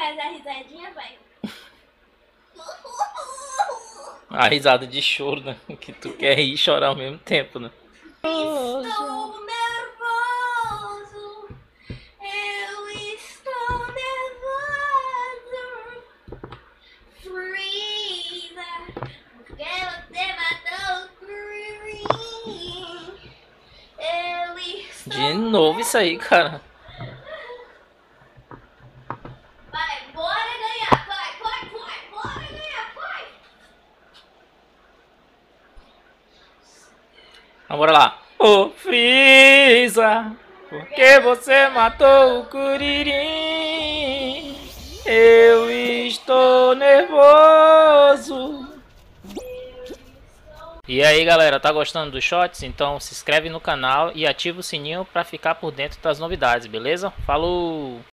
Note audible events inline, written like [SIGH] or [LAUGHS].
faz a risadinha, vai. A risada de choro, né? [LAUGHS] Que tu quer rir e chorar ao mesmo tempo, né? Estou nervoso. Eu estou nervoso. Freeza. Porque você matou o Green. Eu estou. De novo isso aí, cara. Vai, bora ganhar. Vai, vai, vai. Bora ganhar, vai. Então bora lá. Ô Freeza, por que você matou o Kuririn? Eu estou nervoso. E aí galera, tá gostando dos shots? Então se inscreve no canal e ativa o sininho para ficar por dentro das novidades, beleza? Falou!